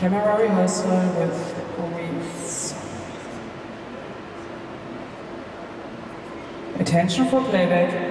camera rehearsal with Greece. Attention for playback.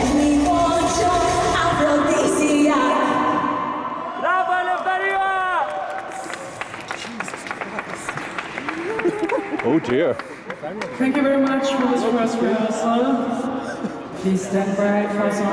Oh dear. Thank you very much for this first rehearsal. Please stand by for some